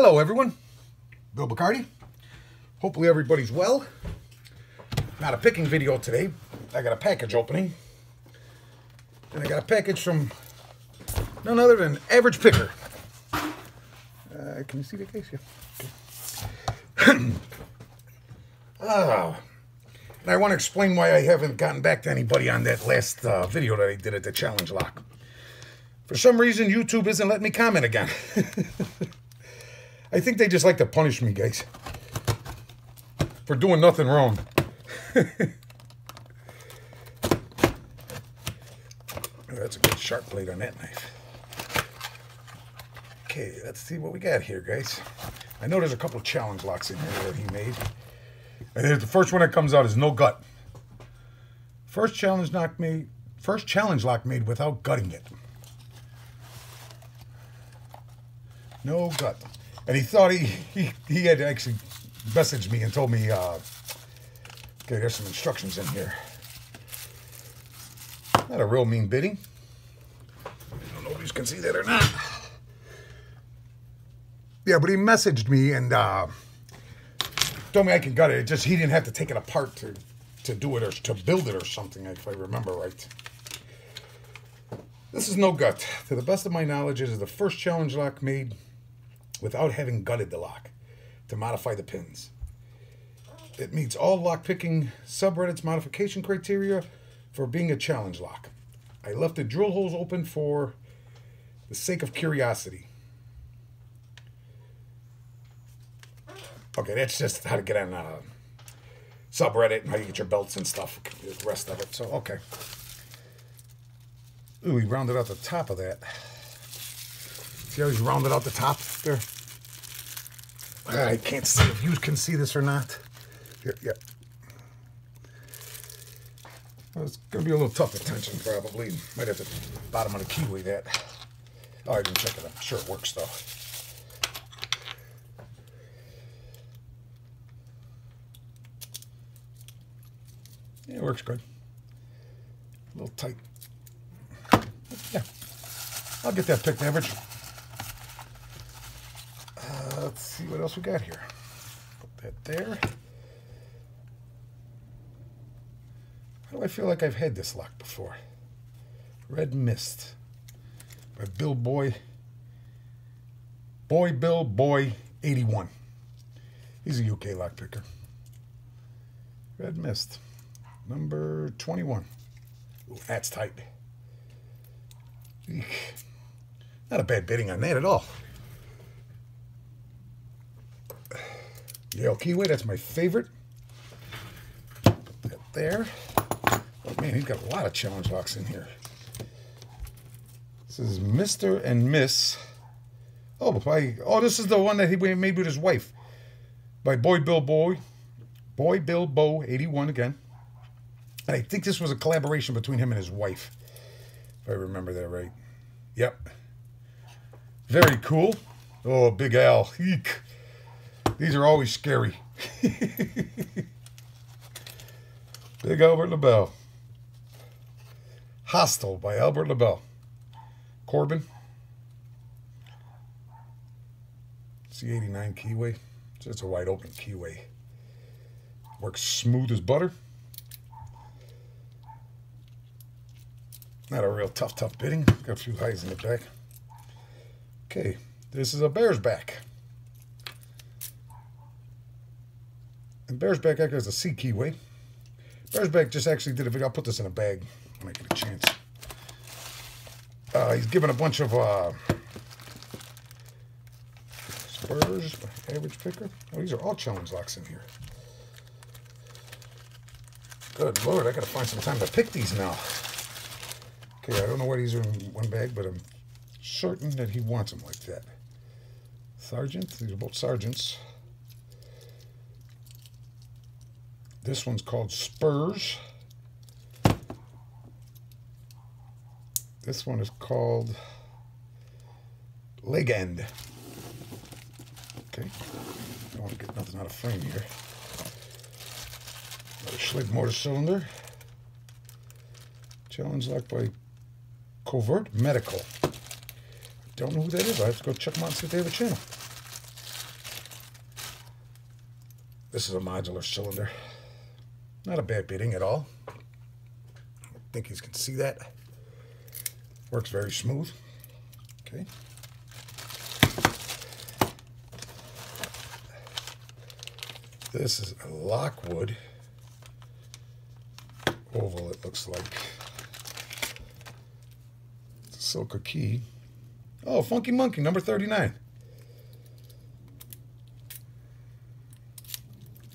Hello, everyone. Bill Bacardi. Hopefully, everybody's well. Not a picking video today. I got a package opening. And I got a package from none other than Average Picker. Uh, can you see the case? Yeah. Okay. oh. And I want to explain why I haven't gotten back to anybody on that last uh, video that I did at the challenge lock. For some reason, YouTube isn't letting me comment again. I think they just like to punish me, guys, for doing nothing wrong. That's a good sharp blade on that knife. Okay, let's see what we got here, guys. I know there's a couple challenge locks in here that he made. And the first one that comes out is no gut. First challenge lock made, first challenge lock made without gutting it. No gut. And he thought he, he, he had actually messaged me and told me, uh, okay, there's some instructions in here. Not a real mean bitting. I don't know if you can see that or not. Yeah, but he messaged me and uh, told me I can gut it. it. Just he didn't have to take it apart to to do it or to build it or something, if I remember right. This is no gut. To the best of my knowledge, it is the first challenge lock made without having gutted the lock to modify the pins. It meets all lockpicking subreddits modification criteria for being a challenge lock. I left the drill holes open for the sake of curiosity. Okay, that's just how to get on a uh, subreddit and how you get your belts and stuff, the rest of it. So, okay. Ooh, we rounded out the top of that. See how he's rounded out the top there? I can't see if you can see this or not. Here, yeah. Well, it's going to be a little tough attention, probably. Might have to bottom of the keyway that. Oh, I didn't check it. I'm sure it works, though. Yeah, it works good. A little tight. Yeah. I'll get that picked average. Let's see what else we got here. Put that there. How do I feel like I've had this lock before? Red Mist by Bill Boy. Boy Bill Boy 81. He's a UK lock picker. Red Mist. Number 21. Ooh, that's tight. Eek. Not a bad bitting on that at all. Yale Keyway, that's my favorite. That there. Oh man, he's got a lot of challenge locks in here. This is Mr. and Miss. Oh, by, oh, this is the one that he made with his wife. By Boy Bill Boy. Boy Bill Bo 81 again. And I think this was a collaboration between him and his wife. If I remember that right. Yep. Very cool. Oh, Big Al. Eek. These are always scary. Big Albert LaBelle. Hostile by Albert LaBelle. Corbin. C89 keyway. It's a wide open keyway. Works smooth as butter. Not a real tough, tough bitting. Got a few highs in the back. Okay, this is a bear's back. And bear's back actually has a C keyway. Bear's back just actually did a video. I'll put this in a bag when I get a chance. Uh, he's given a bunch of uh, spurs, average picker. Oh, these are all challenge locks in here. Good lord, I gotta find some time to pick these now. Okay, I don't know why these are in one bag, but I'm certain that he wants them like that. Sargent, these are both Sargents. This one's called Spurs. This one is called Leg End. Okay, don't want to get nothing out of frame here. Another Schlage mortar cylinder. Challenge locked by Covert Medical. I don't know who that is. I have to go check them out and see if they have a channel. This is a modular cylinder. Not a bad bitting at all. I think you can see that. Works very smooth. Okay. This is a Lockwood oval, it looks like. It's a key. Oh, Funky Monkey, number 39.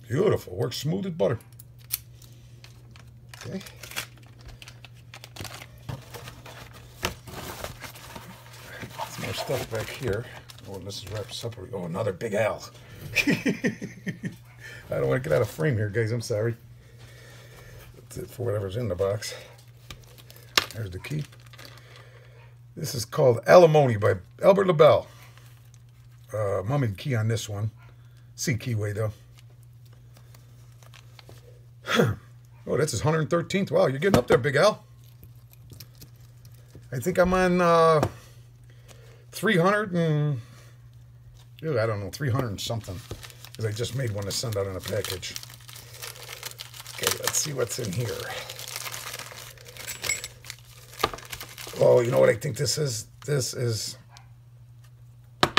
Beautiful. Works smooth as butter. Okay. Some more stuff back here. Oh, and this is wrapped separately. Oh, another big Al. I don't want to get out of frame here, guys. I'm sorry. That's it for whatever's in the box. There's the key. This is called Alimony by Albert LaBelle. Uh, mummy key on this one. C keyway, though. oh, that's his 113th. Wow, you're getting up there, Big Al. I think I'm on uh, 300 and... Ew, I don't know, 300 and something. Because I just made one to send out in a package. Okay, let's see what's in here. Oh, you know what I think this is? This is...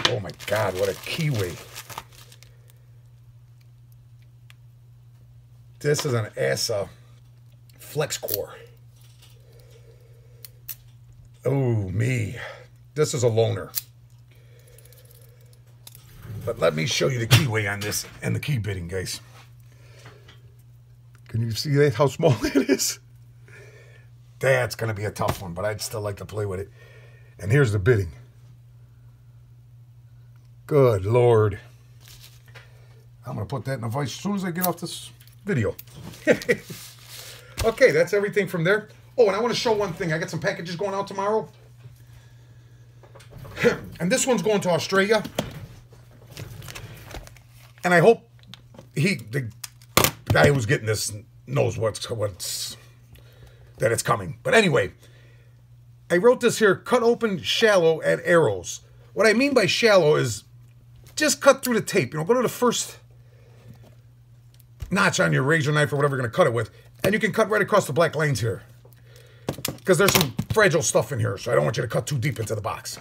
Oh my God, what a Kiwi. This is an ASSA uh, flex core. Oh, me. This is a loner. But let me show you the keyway on this and the key bitting, guys. Can you see that, how small it is? That's going to be a tough one, but I'd still like to play with it. And here's the bitting. Good Lord. I'm going to put that in a vice as soon as I get off this video. okay, that's everything from there. Oh, and I want to show one thing. I got some packages going out tomorrow. and this one's going to Australia. And I hope he, the guy who's getting this, knows what's what's that it's coming. But anyway, I wrote this here: cut open shallow at arrows. What I mean by shallow is just cut through the tape. You know, go to the first notch on your razor knife or whatever you're to cut it with, and you can cut right across the black lanes here. Because there's some fragile stuff in here, so I don't want you to cut too deep into the box.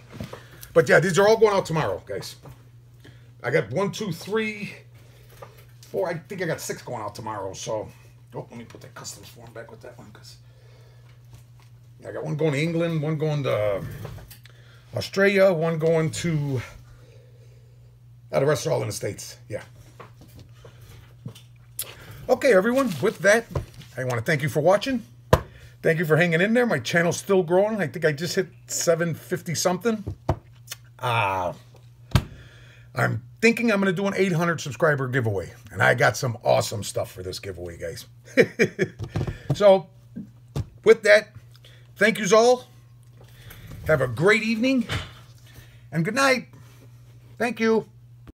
But yeah, these are all going out tomorrow, guys. I got one, two, three, four. I think I got six going out tomorrow. So, oh, let me put that customs form back with that one because I got one going to England, one going to um, Australia, one going to. Oh, the rest are all in the States. Yeah. Okay, everyone. With that, I want to thank you for watching. Thank you for hanging in there. My channel's still growing. I think I just hit 750 something. Uh, I'm thinking I'm going to do an 800 subscriber giveaway. And I got some awesome stuff for this giveaway, guys. so, with that, thank yous all. Have a great evening. And good night. Thank you.